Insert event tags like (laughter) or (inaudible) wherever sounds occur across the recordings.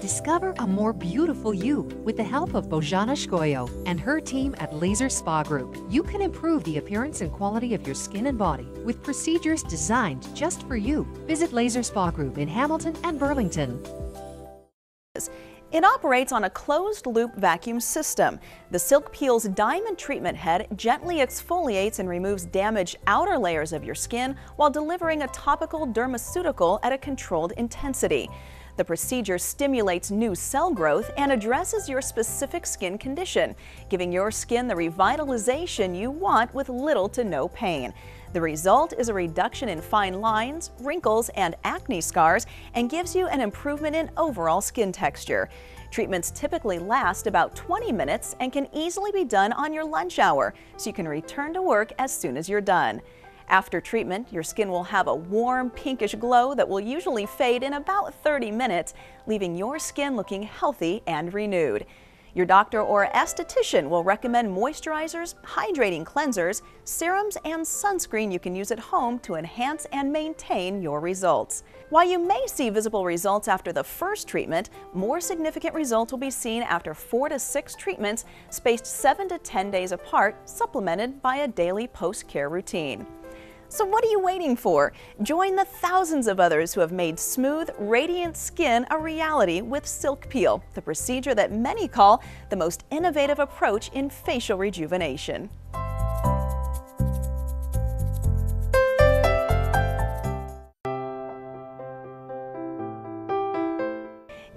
Discover a more beautiful you with the help of Bojana Shkoyo and her team at Laser Spa Group. You can improve the appearance and quality of your skin and body with procedures designed just for you. Visit Laser Spa Group in Hamilton and Burlington. It operates on a closed-loop vacuum system. The Silk Peel's diamond treatment head gently exfoliates and removes damaged outer layers of your skin while delivering a topical dermaceutical at a controlled intensity. The procedure stimulates new cell growth and addresses your specific skin condition, giving your skin the revitalization you want with little to no pain. The result is a reduction in fine lines, wrinkles, and acne scars and gives you an improvement in overall skin texture. Treatments typically last about 20 minutes and can easily be done on your lunch hour, so you can return to work as soon as you're done. After treatment, your skin will have a warm pinkish glow that will usually fade in about 30 minutes, leaving your skin looking healthy and renewed. Your doctor or esthetician will recommend moisturizers, hydrating cleansers, serums, and sunscreen you can use at home to enhance and maintain your results. While you may see visible results after the first treatment, more significant results will be seen after four to six treatments spaced seven to 10 days apart, supplemented by a daily post-care routine. So what are you waiting for? Join the thousands of others who have made smooth, radiant skin a reality with Silk Peel, the procedure that many call the most innovative approach in facial rejuvenation.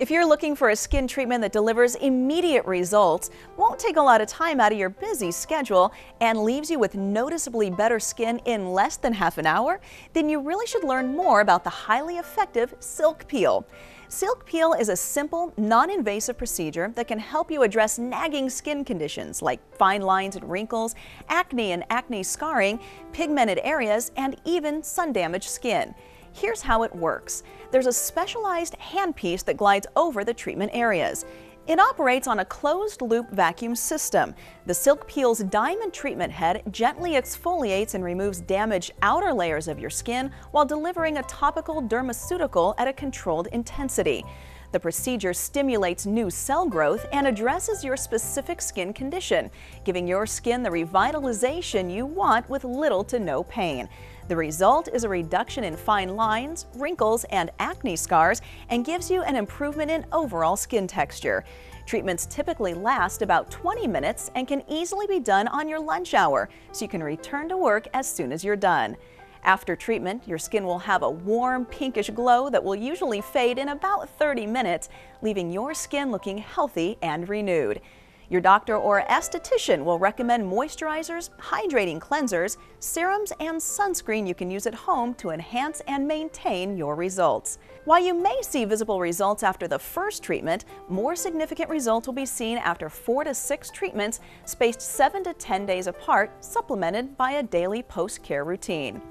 If you're looking for a skin treatment that delivers immediate results, won't take a lot of time out of your busy schedule, and leaves you with noticeably better skin in less than half an hour, then you really should learn more about the highly effective Silk Peel. Silk Peel is a simple, non-invasive procedure that can help you address nagging skin conditions like fine lines and wrinkles, acne and acne scarring, pigmented areas, and even sun-damaged skin. Here's how it works. There's a specialized handpiece that glides over the treatment areas. It operates on a closed-loop vacuum system. The Silk Peel's diamond treatment head gently exfoliates and removes damaged outer layers of your skin while delivering a topical dermaceutical at a controlled intensity. The procedure stimulates new cell growth and addresses your specific skin condition, giving your skin the revitalization you want with little to no pain. The result is a reduction in fine lines, wrinkles, and acne scars and gives you an improvement in overall skin texture. Treatments typically last about 20 minutes and can easily be done on your lunch hour, so you can return to work as soon as you're done. After treatment, your skin will have a warm pinkish glow that will usually fade in about 30 minutes, leaving your skin looking healthy and renewed. Your doctor or esthetician will recommend moisturizers, hydrating cleansers, serums, and sunscreen you can use at home to enhance and maintain your results. While you may see visible results after the first treatment, more significant results will be seen after four to six treatments spaced seven to 10 days apart, supplemented by a daily post-care routine.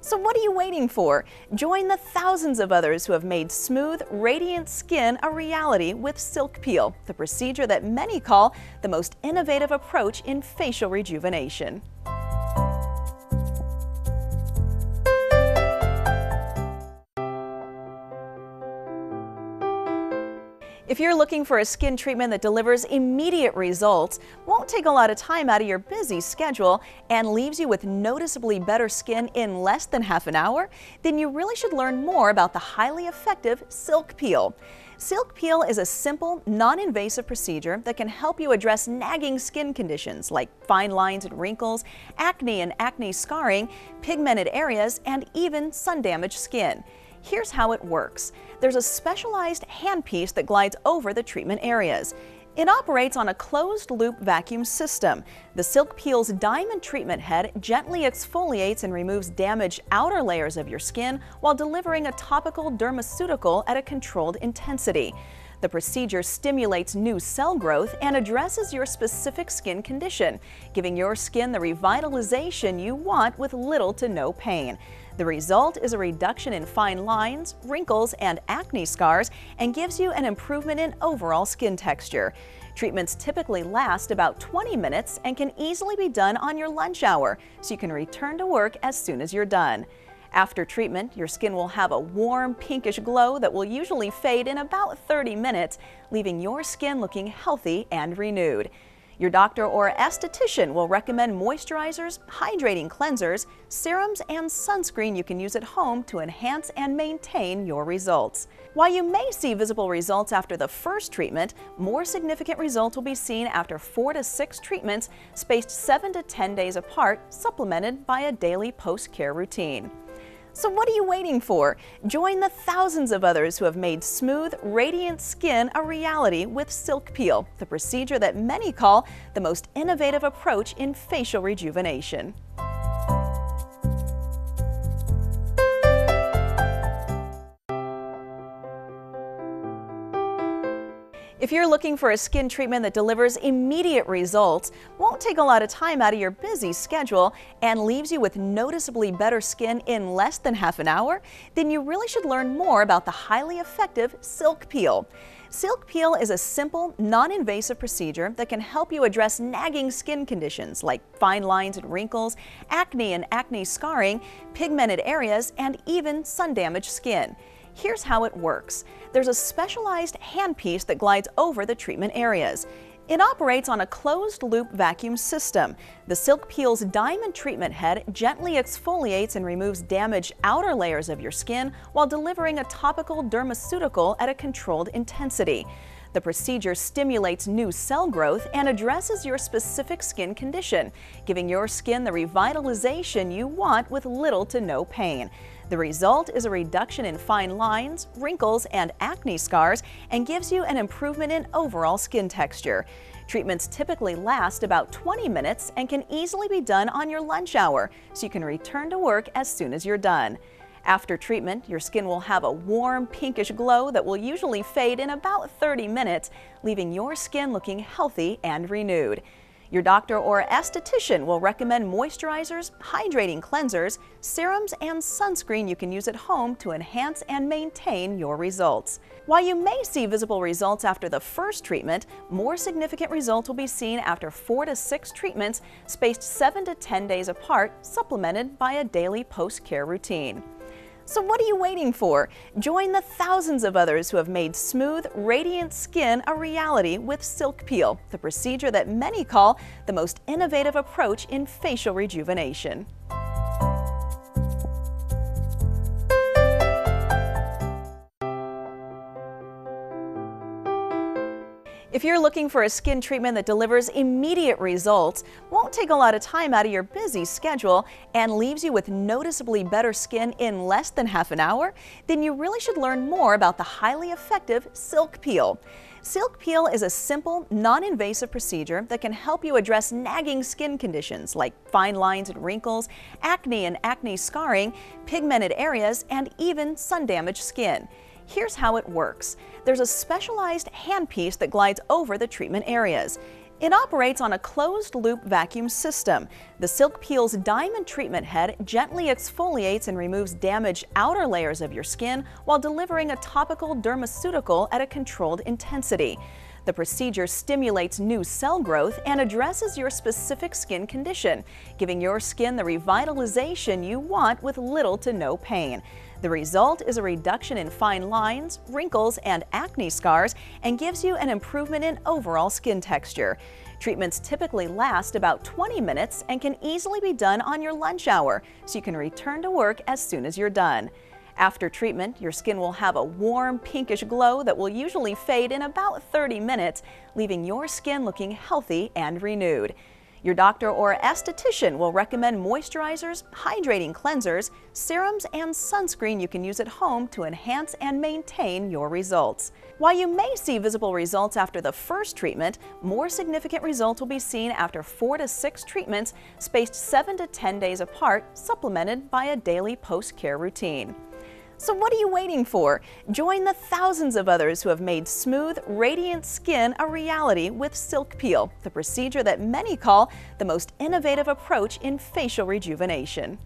So what are you waiting for? Join the thousands of others who have made smooth, radiant skin a reality with Silk Peel, the procedure that many call the most innovative approach in facial rejuvenation. If you're looking for a skin treatment that delivers immediate results, won't take a lot of time out of your busy schedule, and leaves you with noticeably better skin in less than half an hour, then you really should learn more about the highly effective Silk Peel. Silk Peel is a simple, non-invasive procedure that can help you address nagging skin conditions like fine lines and wrinkles, acne and acne scarring, pigmented areas, and even sun-damaged skin. Here's how it works. There's a specialized handpiece that glides over the treatment areas. It operates on a closed-loop vacuum system. The Silk Peel's diamond treatment head gently exfoliates and removes damaged outer layers of your skin while delivering a topical dermaceutical at a controlled intensity. The procedure stimulates new cell growth and addresses your specific skin condition, giving your skin the revitalization you want with little to no pain. The result is a reduction in fine lines, wrinkles, and acne scars and gives you an improvement in overall skin texture. Treatments typically last about 20 minutes and can easily be done on your lunch hour, so you can return to work as soon as you're done. After treatment, your skin will have a warm pinkish glow that will usually fade in about 30 minutes, leaving your skin looking healthy and renewed. Your doctor or esthetician will recommend moisturizers, hydrating cleansers, serums, and sunscreen you can use at home to enhance and maintain your results. While you may see visible results after the first treatment, more significant results will be seen after four to six treatments spaced 7 to 10 days apart, supplemented by a daily post-care routine. So what are you waiting for? Join the thousands of others who have made smooth, radiant skin a reality with Silk Peel, the procedure that many call the most innovative approach in facial rejuvenation. If you're looking for a skin treatment that delivers immediate results, won't take a lot of time out of your busy schedule, and leaves you with noticeably better skin in less than half an hour, then you really should learn more about the highly effective Silk Peel. Silk Peel is a simple, non-invasive procedure that can help you address nagging skin conditions like fine lines and wrinkles, acne and acne scarring, pigmented areas, and even sun-damaged skin. Here's how it works. There's a specialized handpiece that glides over the treatment areas. It operates on a closed-loop vacuum system. The Silk Peel's diamond treatment head gently exfoliates and removes damaged outer layers of your skin while delivering a topical dermaceutical at a controlled intensity. The procedure stimulates new cell growth and addresses your specific skin condition, giving your skin the revitalization you want with little to no pain. The result is a reduction in fine lines, wrinkles, and acne scars and gives you an improvement in overall skin texture. Treatments typically last about 20 minutes and can easily be done on your lunch hour, so you can return to work as soon as you're done. After treatment, your skin will have a warm pinkish glow that will usually fade in about 30 minutes, leaving your skin looking healthy and renewed. Your doctor or esthetician will recommend moisturizers, hydrating cleansers, serums, and sunscreen you can use at home to enhance and maintain your results. While you may see visible results after the first treatment, more significant results will be seen after four to six treatments spaced 7 to 10 days apart, supplemented by a daily post-care routine. So what are you waiting for? Join the thousands of others who have made smooth, radiant skin a reality with Silk Peel, the procedure that many call the most innovative approach in facial rejuvenation. If you're looking for a skin treatment that delivers immediate results, won't take a lot of time out of your busy schedule, and leaves you with noticeably better skin in less than half an hour, then you really should learn more about the highly effective Silk Peel. Silk Peel is a simple, non-invasive procedure that can help you address nagging skin conditions like fine lines and wrinkles, acne and acne scarring, pigmented areas, and even sun-damaged skin. Here's how it works. There's a specialized handpiece that glides over the treatment areas. It operates on a closed-loop vacuum system. The Silk Peel's diamond treatment head gently exfoliates and removes damaged outer layers of your skin while delivering a topical dermaceutical at a controlled intensity. The procedure stimulates new cell growth and addresses your specific skin condition, giving your skin the revitalization you want with little to no pain. The result is a reduction in fine lines, wrinkles, and acne scars and gives you an improvement in overall skin texture. Treatments typically last about 20 minutes and can easily be done on your lunch hour, so you can return to work as soon as you're done. After treatment, your skin will have a warm pinkish glow that will usually fade in about 30 minutes, leaving your skin looking healthy and renewed. Your doctor or esthetician will recommend moisturizers, hydrating cleansers, serums, and sunscreen you can use at home to enhance and maintain your results. While you may see visible results after the first treatment, more significant results will be seen after four to six treatments spaced 7 to 10 days apart, supplemented by a daily post-care routine. So what are you waiting for? Join the thousands of others who have made smooth, radiant skin a reality with Silk Peel, the procedure that many call the most innovative approach in facial rejuvenation.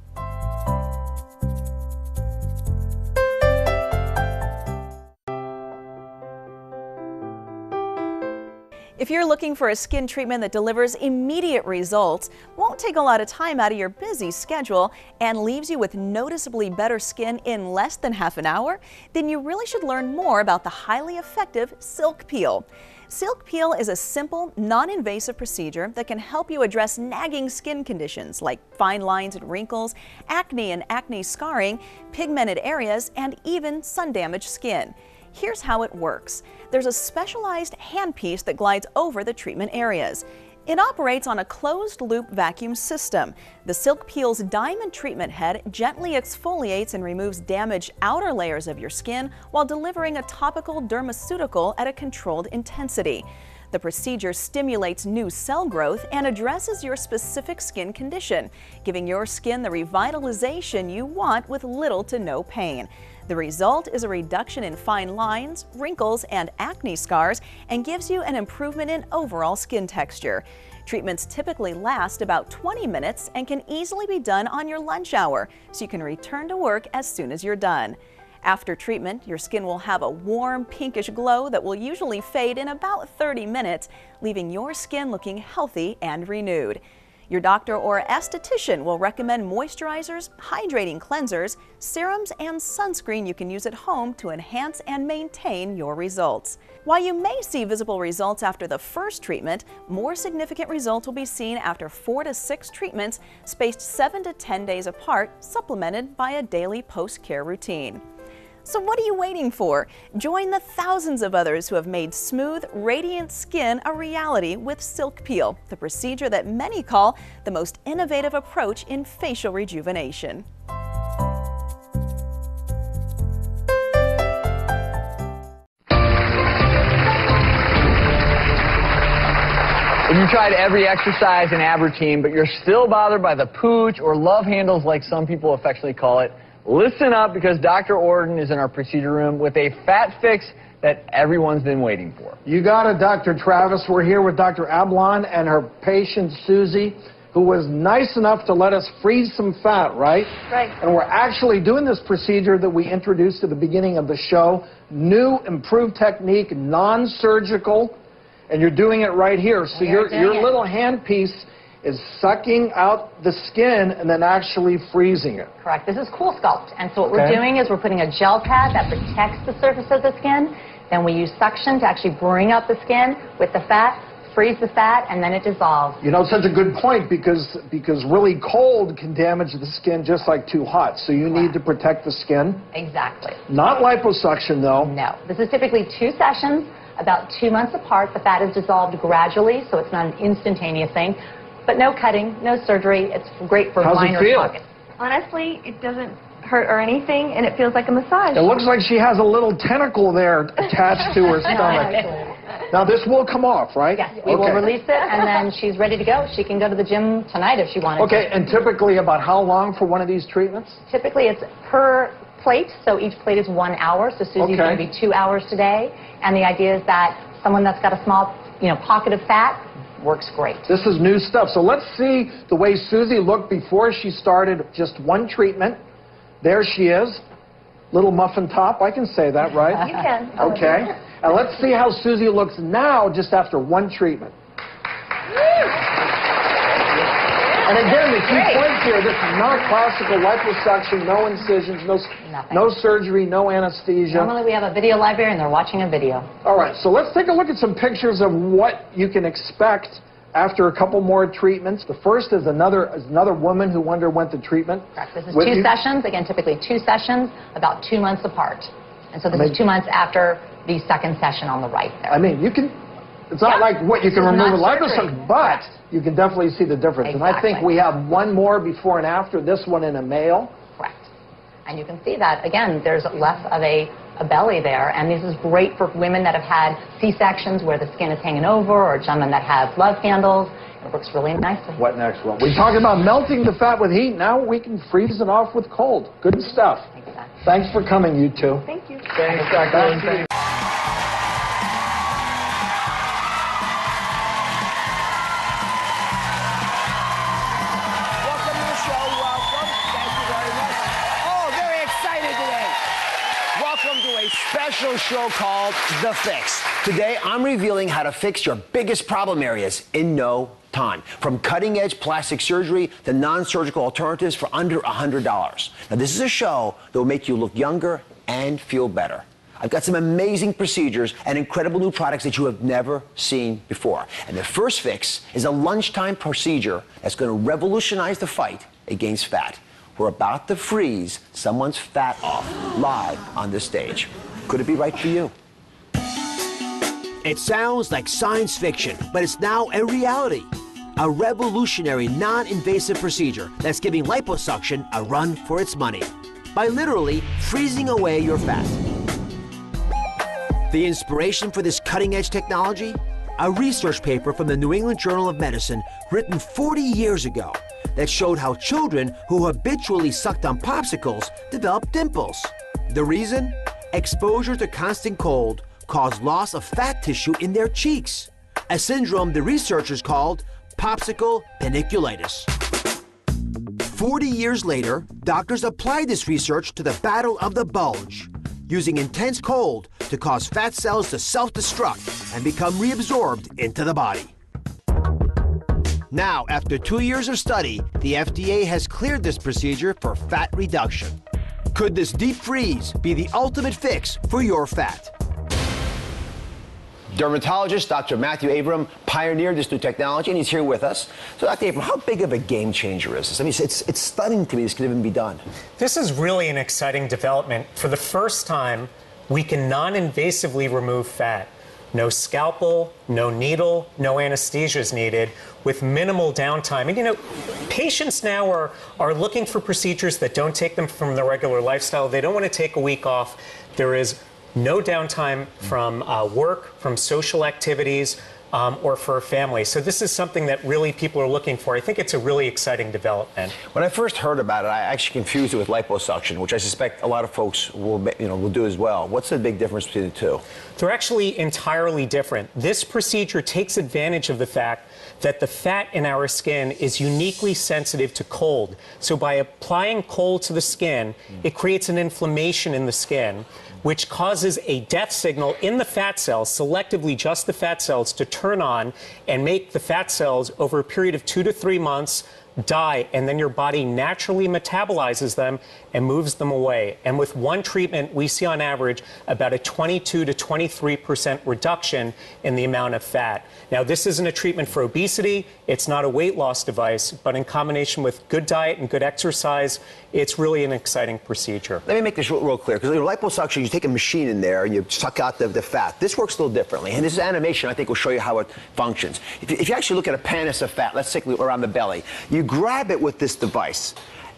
If you're looking for a skin treatment that delivers immediate results, won't take a lot of time out of your busy schedule, and leaves you with noticeably better skin in less than half an hour, then you really should learn more about the highly effective Silk Peel. Silk Peel is a simple, non-invasive procedure that can help you address nagging skin conditions like fine lines and wrinkles, acne and acne scarring, pigmented areas, and even sun-damaged skin. Here's how it works. There's a specialized handpiece that glides over the treatment areas. It operates on a closed-loop vacuum system. The Silk Peel's diamond treatment head gently exfoliates and removes damaged outer layers of your skin while delivering a topical dermaceutical at a controlled intensity. The procedure stimulates new cell growth and addresses your specific skin condition, giving your skin the revitalization you want with little to no pain. The result is a reduction in fine lines, wrinkles, and acne scars and gives you an improvement in overall skin texture. Treatments typically last about 20 minutes and can easily be done on your lunch hour, so you can return to work as soon as you're done. After treatment, your skin will have a warm pinkish glow that will usually fade in about 30 minutes, leaving your skin looking healthy and renewed. Your doctor or esthetician will recommend moisturizers, hydrating cleansers, serums, and sunscreen you can use at home to enhance and maintain your results. While you may see visible results after the first treatment, more significant results will be seen after four to six treatments spaced seven to 10 days apart, supplemented by a daily post-care routine. So what are you waiting for? Join the thousands of others who have made smooth, radiant skin a reality with Silk Peel, the procedure that many call the most innovative approach in facial rejuvenation. If you tried every exercise in ab routine, but you're still bothered by the pooch or love handles like some people affectionately call it, Listen up because Dr. Ordon is in our procedure room with a fat fix that everyone's been waiting for. You got it, Dr. Travis. We're here with Dr. Ablon and her patient, Susie, who was nice enough to let us freeze some fat, right? Right. And we're actually doing this procedure that we introduced at the beginning of the show. New, improved technique, non-surgical, and you're doing it right here. So your, your it. little handpiece is sucking out the skin and then actually freezing it. Correct. This is Cool Sculpt. And so what Okay. we're doing is we're putting a gel pad that protects the surface of the skin. Then we use suction to actually bring up the skin with the fat, freeze the fat, and then it dissolves. You know, it's such a good point because because really cold can damage the skin just like too hot. So you need to protect the skin. Exactly. Not liposuction though. No. This is typically two sessions, about two months apart. The fat is dissolved gradually, so it's not an instantaneous thing. But no cutting, no surgery. It's great for How's it minor feel? pockets. Honestly, it doesn't hurt or anything, and it feels like a massage. It looks like she has a little tentacle there attached to her (laughs) stomach. Now this will come off, right? Yes, we will release it, and then she's ready to go. She can go to the gym tonight if she wanted Okay, and typically about how long for one of these treatments? Typically, it's per plate, so each plate is one hour. So Susie's Okay. going to be two hours today, and the idea is that someone that's got a small, you know, pocket of fat works great. This is new stuff. So let's see the way Susie looked before she started just one treatment. There she is. Little muffin top, I can say that, right? (laughs) You can. Okay. And let's see how Susie looks now just after one treatment. And again, the key Great. point here, this is not classical liposuction, no incisions, no, Nothing. no surgery, no anesthesia. Normally, we have a video library, and they're watching a video. All right, so let's take a look at some pictures of what you can expect after a couple more treatments. The first is another is another woman who underwent the treatment. Correct. This is two you- sessions. Again, typically two sessions, about two months apart. And so this I mean- is two months after the second session on the right there. I mean, you can. It's not Yeah. like what you can is remove with not surgery. liposuction, but you can definitely see the difference. And I think we have one more before and after. This one in a male. Correct. And you can see that, again, there's less of a, a belly there. And this is great for women that have had C-sections where the skin is hanging over or gentlemen that have love handles. It works really nicely. What next? Well, we talked about melting the fat with heat. Now we can freeze it off with cold. Good stuff. Exactly. Thanks for coming, you two. Thank you. Thanks, Dr. show called The Fix. Today, I'm revealing how to fix your biggest problem areas in no time. From cutting edge plastic surgery to non surgical alternatives for under $100. Now, this is a show that will make you look younger and feel better. I've got some amazing procedures and incredible new products that you have never seen before. And the first fix is a lunchtime procedure that's going to revolutionize the fight against fat. We're about to freeze someone's fat off live on this stage. Could it be right for you? It sounds like science fiction, but it's now a reality. A revolutionary non invasive procedure that's giving liposuction a run for its money by literally freezing away your fat. The inspiration for this cutting edge technology? A research paper from the New England Journal of Medicine written 40 years ago that showed how children who habitually sucked on popsicles developed dimples. The reason? Exposure to constant cold caused loss of fat tissue in their cheeks, a syndrome the researchers called popsicle panniculitis. 40 years later, doctors applied this research to the battle of the bulge, using intense cold to cause fat cells to self destruct and become reabsorbed into the body. Now, after two years of study, the FDA has cleared this procedure for fat reduction. Could this deep freeze be the ultimate fix for your fat? Dermatologist Dr. Mathew Avram pioneered this new technology, and he's here with us. So, Dr. Avram, how big of a game changer is this? I mean, it's, it's stunning to me this can even be done. This is really an exciting development. For the first time, we can non invasively remove fat. No scalpel, no needle, no anesthesia is needed with minimal downtime. And you know, patients now are, are looking for procedures that don't take them from their regular lifestyle. They don't want to take a week off. There is no downtime from uh, work, from social activities, um, or for a family. So this is something that really people are looking for. I think it's a really exciting development. When I first heard about it, I actually confused it with liposuction, which I suspect a lot of folks will, you know, will do as well. What's the big difference between the two? They're actually entirely different. This procedure takes advantage of the fact that the fat in our skin is uniquely sensitive to cold. So by applying cold to the skin, it creates an inflammation in the skin which causes a death signal in the fat cells, selectively just the fat cells, to turn on and make the fat cells over a period of two to three months die, and then your body naturally metabolizes them and moves them away. And with one treatment, we see on average about a 22 to 23 percent reduction in the amount of fat. Now, this isn't a treatment for obesity, it's not a weight loss device, but in combination with good diet and good exercise, it's really an exciting procedure. Let me make this real, real clear, because liposuction, you take a machine in there and you suck out the, the fat. This works a little differently, and this animation, I think, will show you how it functions. If you, if you actually look at a pannus of fat, let's take around the belly, you grab it with this device.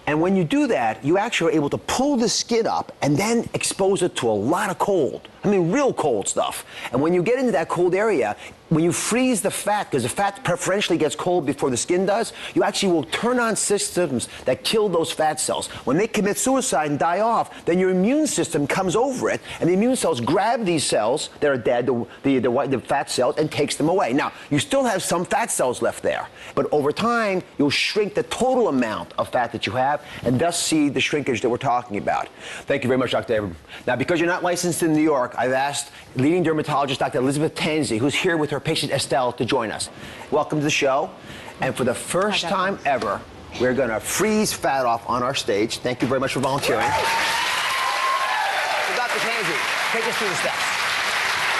And when you do that, you actually are able to pull the skin up and then expose it to a lot of cold. I mean, real cold stuff. And when you get into that cold area, when you freeze the fat, because the fat preferentially gets cold before the skin does, you actually will turn on systems that kill those fat cells. When they commit suicide and die off, then your immune system comes over it, and the immune cells grab these cells that are dead, the, the, the, the fat cells, and takes them away. Now, you still have some fat cells left there, but over time, you'll shrink the total amount of fat that you have, and thus see the shrinkage that we're talking about. Thank you very much, Dr. Avram. Now, because you're not licensed in New York, I've asked leading dermatologist Dr. Elizabeth Tanzi, who's here with her patient Estelle, to join us. Welcome to the show. And for the first time ever, we're going to freeze fat off on our stage. Thank you very much for volunteering. So, Dr. Tanzi, take us through the steps.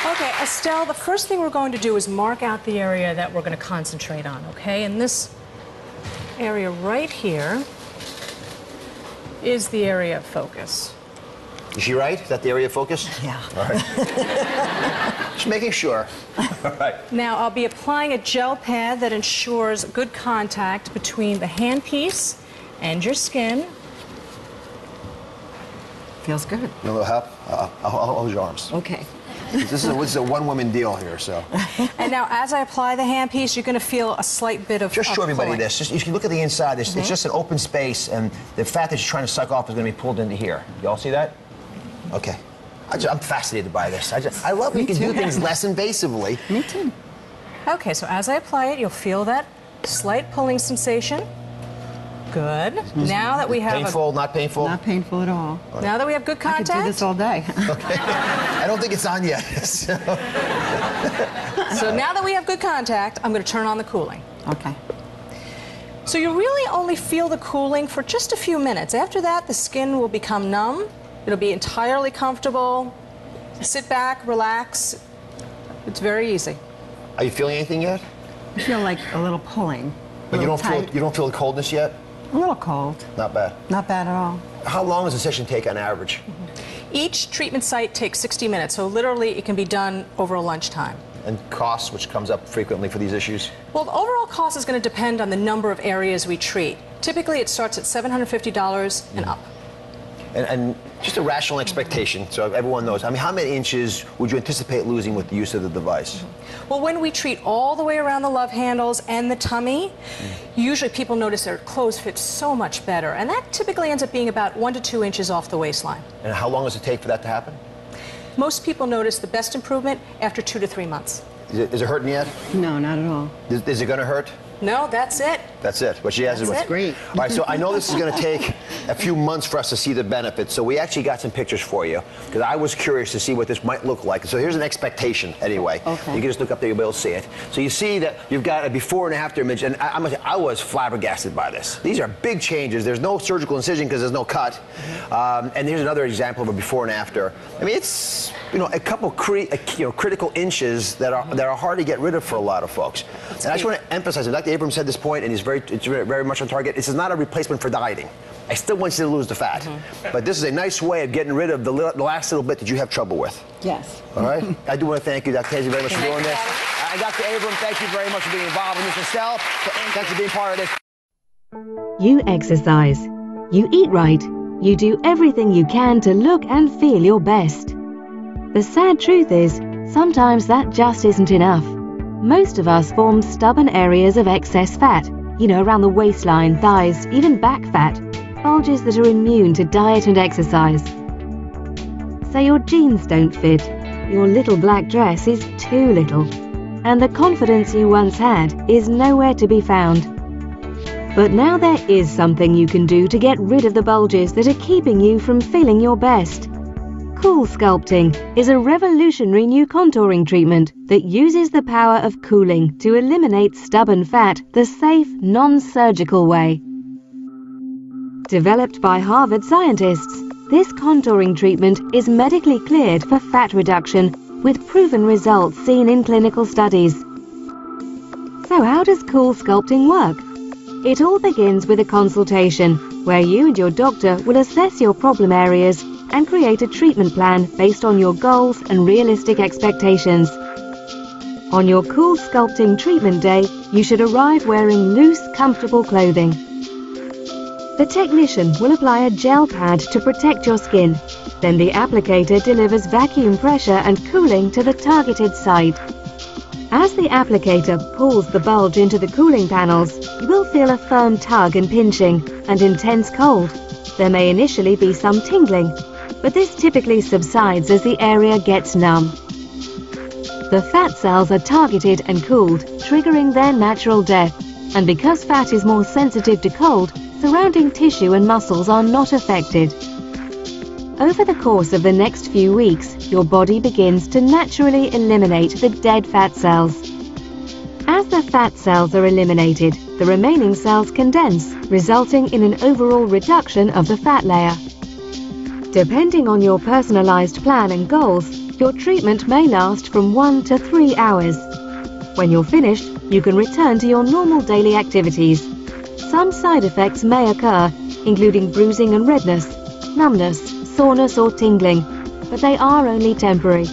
Okay, Estelle, the first thing we're going to do is mark out the area that we're going to concentrate on, okay? And this area right here is the area of focus. Is she right? Is that the area of focus? Yeah. All right. (laughs) Just making sure. (laughs) All right. Now, I'll be applying a gel pad that ensures good contact between the handpiece and your skin. Feels good. You a little help? Uh, I'll, I'll hold your arms. Okay. This is, a, this is a one-woman deal here, so. (laughs) And now, as I apply the handpiece, you're going to feel a slight bit of Just of show everybody pulling. this. Just, you can look at the inside. It's, it's just an open space, and the fat that you're trying to suck off is going to be pulled into here. Y'all see that? Okay. I am fascinated by this. I, just, I love when you can do things less invasively. (laughs) Me too. Okay, so as I apply it, you'll feel that slight pulling sensation. Good. Now that we have painful, not painful. Not painful at all. Now that we have good contact. I could do this all day. (laughs) okay. I don't think it's on yet. (laughs) so now that we have good contact, I'm going to turn on the cooling. Okay. So you really only feel the cooling for just a few minutes. After that, the skin will become numb. It'll be entirely comfortable. Sit back, relax. It's very easy. Are you feeling anything yet? I feel like a little pulling. But you don't tight. feel you don't feel the coldness yet? A little cold. Not bad. Not bad at all. How long does a session take on average? Each treatment site takes 60 minutes, so literally it can be done over a lunchtime. And costs, which comes up frequently for these issues? Well, the overall cost is going to depend on the number of areas we treat. Typically, it starts at $750 mm. and up. And, and, just a rational expectation, so everyone knows. I mean, how many inches would you anticipate losing with the use of the device? Well, when we treat all the way around the love handles and the tummy, mm. usually people notice their clothes fit so much better, and that typically ends up being about one to two inches off the waistline. And how long does it take for that to happen? Most people notice the best improvement after two to three months. Is it, is it hurting yet? No, not at all. Is, is it going to hurt? No, that's it. That's it. What she has that's is it. great. All right, so I know this is going to take a few months for us to see the benefits. So we actually got some pictures for you because I was curious to see what this might look like. So here's an expectation, anyway. Okay. You can just look up there, you'll be able to see it. So you see that you've got a before and after image, and I, I, I was flabbergasted by this. These are big changes. There's no surgical incision because there's no cut. Um, and here's another example of a before and after. I mean, it's you know a couple cre- you know critical inches that are that are hard to get rid of for a lot of folks. That's and I just want to emphasize, and Dr. Avrams said this point, and he's very it's very much on target. This is not a replacement for dieting. I still want you to lose the fat, mm-hmm. but this is a nice way of getting rid of the, li- the, last little bit that you have trouble with. Yes. All right. (laughs) I do want to thank you, Dr. Casey, very much for doing this. And Dr. Avrams, thank you very much for being involved in this. Estelle, thanks for being part of this. You exercise. You eat right. You do everything you can to look and feel your best. The sad truth is, sometimes that just isn't enough. Most of us form stubborn areas of excess fat, you know, around the waistline, thighs, even back fat, bulges that are immune to diet and exercise. So your jeans don't fit, your little black dress is too little, and the confidence you once had is nowhere to be found. But now there is something you can do to get rid of the bulges that are keeping you from feeling your best. Cool Sculpting is a revolutionary new contouring treatment that uses the power of cooling to eliminate stubborn fat the safe, non-surgical way. Developed by Harvard scientists, this contouring treatment is medically cleared for fat reduction with proven results seen in clinical studies. So how does Cool Sculpting work? It all begins with a consultation where you and your doctor will assess your problem areas and create a treatment plan based on your goals and realistic expectations. On your cool sculpting treatment day, you should arrive wearing loose, comfortable clothing. The technician will apply a gel pad to protect your skin. Then the applicator delivers vacuum pressure and cooling to the targeted site. As the applicator pulls the bulge into the cooling panels, you will feel a firm tug and pinching and intense cold. There may initially be some tingling, but this typically subsides as the area gets numb. The fat cells are targeted and cooled, triggering their natural death. And because fat is more sensitive to cold, surrounding tissue and muscles are not affected. Over the course of the next few weeks, your body begins to naturally eliminate the dead fat cells. As the fat cells are eliminated, the remaining cells condense, resulting in an overall reduction of the fat layer. Depending on your personalized plan and goals, your treatment may last from one to three hours. When you're finished, you can return to your normal daily activities. Some side effects may occur, including bruising and redness, numbness, soreness or tingling, but they are only temporary.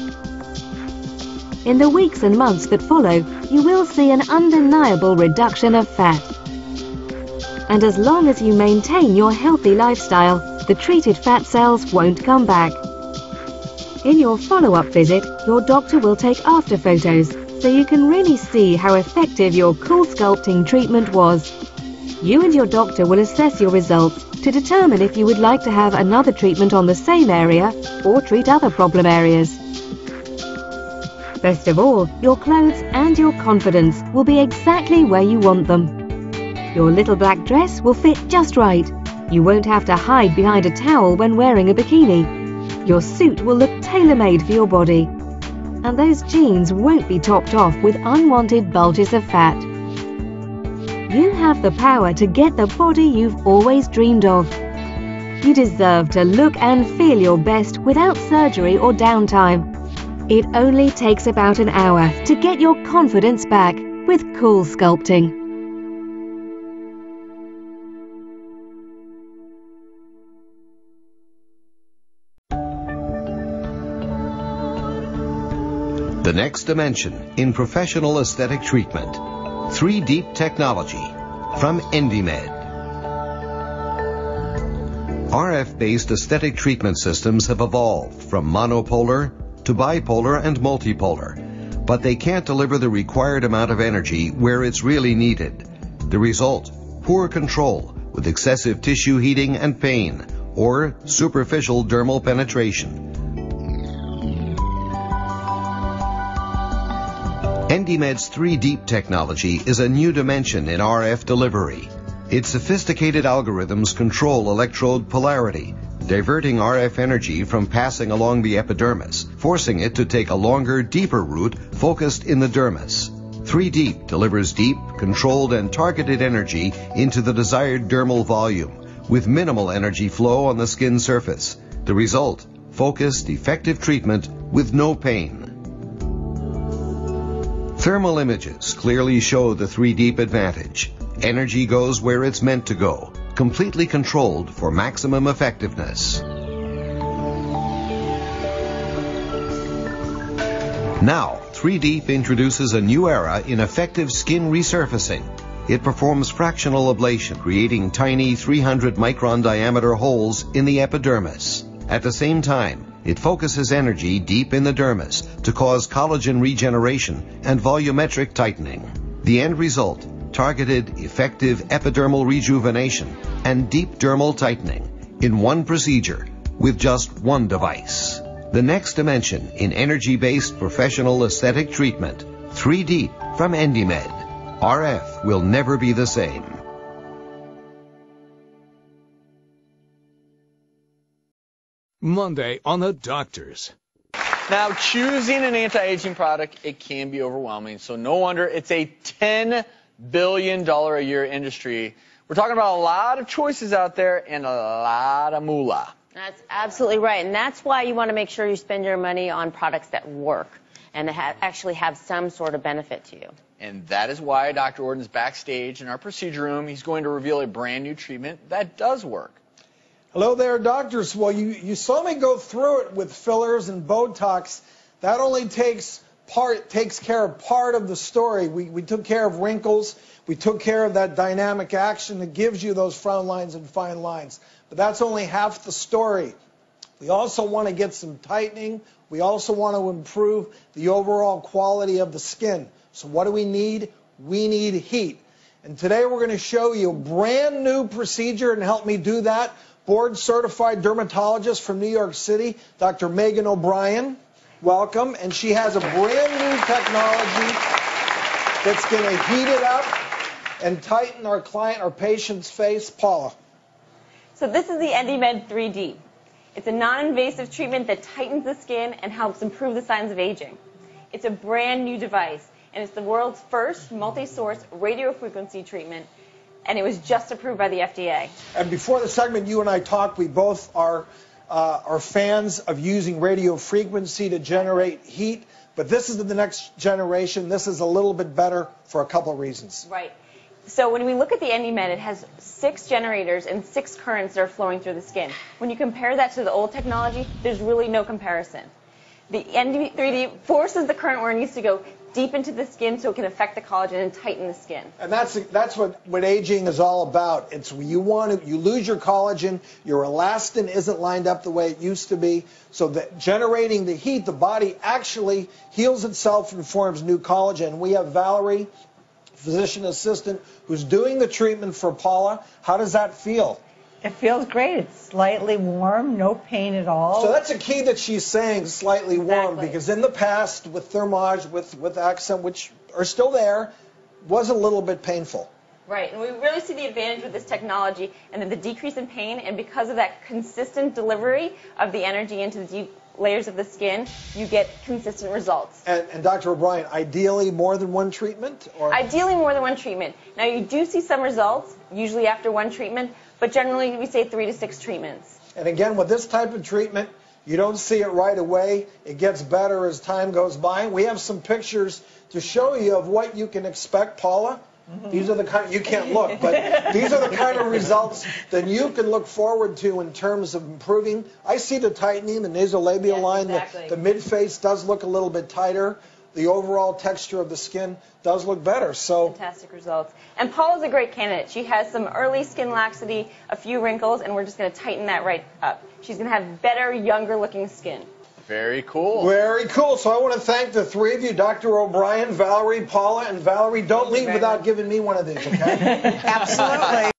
In the weeks and months that follow, you will see an undeniable reduction of fat. And as long as you maintain your healthy lifestyle, the treated fat cells won't come back. In your follow-up visit, your doctor will take after photos so you can really see how effective your cool sculpting treatment was. You and your doctor will assess your results to determine if you would like to have another treatment on the same area or treat other problem areas. Best of all, your clothes and your confidence will be exactly where you want them. Your little black dress will fit just right. You won't have to hide behind a towel when wearing a bikini. Your suit will look tailor-made for your body. And those jeans won't be topped off with unwanted bulges of fat. You have the power to get the body you've always dreamed of. You deserve to look and feel your best without surgery or downtime. It only takes about an hour to get your confidence back with Cool Sculpting. The next dimension in professional aesthetic treatment. 3 Deep Technology from Endymed. RF-based aesthetic treatment systems have evolved from monopolar to bipolar and multipolar, but they can't deliver the required amount of energy where it's really needed. The result, poor control with excessive tissue heating and pain or superficial dermal penetration. Endymed's 3 Deep technology is a new dimension in RF delivery. Its sophisticated algorithms control electrode polarity, diverting RF energy from passing along the epidermis, forcing it to take a longer, deeper route focused in the dermis. 3 Deep delivers deep, controlled, and targeted energy into the desired dermal volume with minimal energy flow on the skin surface. The result, focused, effective treatment with no pain. Thermal images clearly show the 3 Deep advantage. Energy goes where it's meant to go, completely controlled for maximum effectiveness. Now, 3 Deep introduces a new era in effective skin resurfacing. It performs fractional ablation, creating tiny 300 micron diameter holes in the epidermis. At the same time, it focuses energy deep in the dermis to cause collagen regeneration and volumetric tightening. The end result, targeted, effective epidermal rejuvenation and deep dermal tightening in one procedure with just one device. The next dimension in energy-based professional aesthetic treatment, 3D from Endymed. RF will never be the same. Monday on the doctors. Now, choosing an anti-aging product, it can be overwhelming. So no wonder it's a $10 billion a year industry. We're talking about a lot of choices out there and a lot of moolah. That's absolutely right. And that's why you want to make sure you spend your money on products that work and that have, actually have some sort of benefit to you. And that is why Dr. Ordon's backstage in our procedure room. He's going to reveal a brand new treatment that does work. Hello there, doctors. Well, you, you saw me go through it with fillers and Botox. That only takes part takes care of part of the story. We, we took care of wrinkles. We took care of that dynamic action that gives you those frown lines and fine lines. But that's only half the story. We also want to get some tightening. We also want to improve the overall quality of the skin. So what do we need? We need heat. And today we're going to show you a brand new procedure and help me do that board certified dermatologist from New York City, Dr. Megan O'Brien. Welcome. And she has a brand new technology that's going to heat it up and tighten our client, our patient's face. Paula. So this is the Endymed 3D. It's a non-invasive treatment that tightens the skin and helps improve the signs of aging. It's a brand new device, and it's the world's first multi-source radiofrequency treatment and it was just approved by the FDA. And before the segment, you and I talked. We both are uh, are fans of using radio frequency to generate heat, but this is the next generation. This is a little bit better for a couple of reasons. Right. So when we look at the EndyMed, it has six generators and six currents that are flowing through the skin. When you compare that to the old technology, there's really no comparison. The ND3D forces the current where it needs to go deep into the skin so it can affect the collagen and tighten the skin. And that's that's what, what aging is all about. It's you want to you lose your collagen, your elastin isn't lined up the way it used to be. So that generating the heat, the body actually heals itself and forms new collagen. We have Valerie, physician assistant, who's doing the treatment for Paula. How does that feel? It feels great. It's slightly warm, no pain at all. So that's a key that she's saying, slightly warm, because in the past with Thermage, with, with Accent, which are still there, was a little bit painful. Right, and we really see the advantage with this technology and then the decrease in pain, and because of that consistent delivery of the energy into the deep layers of the skin, you get consistent results. And, and Dr. O'Brien, ideally more than one treatment? Or? Ideally more than one treatment. Now you do see some results, usually after one treatment, but generally we say three to six treatments. And again, with this type of treatment, you don't see it right away. It gets better as time goes by. We have some pictures to show you of what you can expect, Paula. Mm-hmm. These are the kind you can't look, but (laughs) these are the kind of results that you can look forward to in terms of improving. I see the tightening, the nasolabial Yes, line, exactly. the, the mid face does look a little bit tighter. The overall texture of the skin does look better. So Fantastic results. And Paula's a great candidate. She has some early skin laxity, a few wrinkles, and we're just going to tighten that right up. She's going to have better, younger looking skin. Very cool. Very cool. So I want to thank the three of you, Dr. O'Brien, Valerie, Paula, and Valerie. Don't leave without giving me one of these, okay? (laughs) Absolutely.